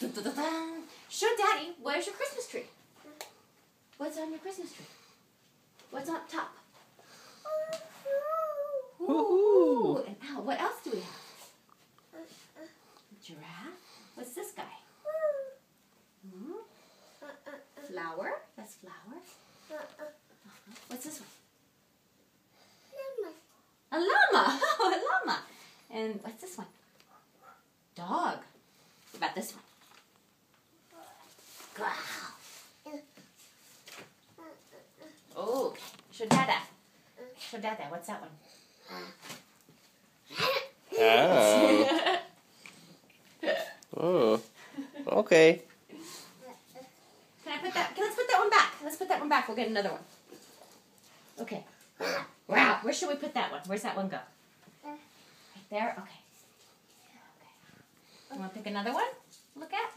Show Daddy, where's your Christmas tree? What's on your Christmas tree? What's on top? Ooh. What else do we have? Giraffe. What's this guy? Hmm? Flower. That's flower. Uh-huh. What's this one? A llama. Oh, a llama. And what's this one? Dog. What about this one? Wow. Oh, okay. Show Dada. Show Dada. What's that one? Oh. oh. Okay. Can I put that? Let's put that one back. Let's put that one back. We'll get another one. Okay. Wow. Where should we put that one? Where's that one go? Right there? Okay. Okay. You want to pick another one? Look at?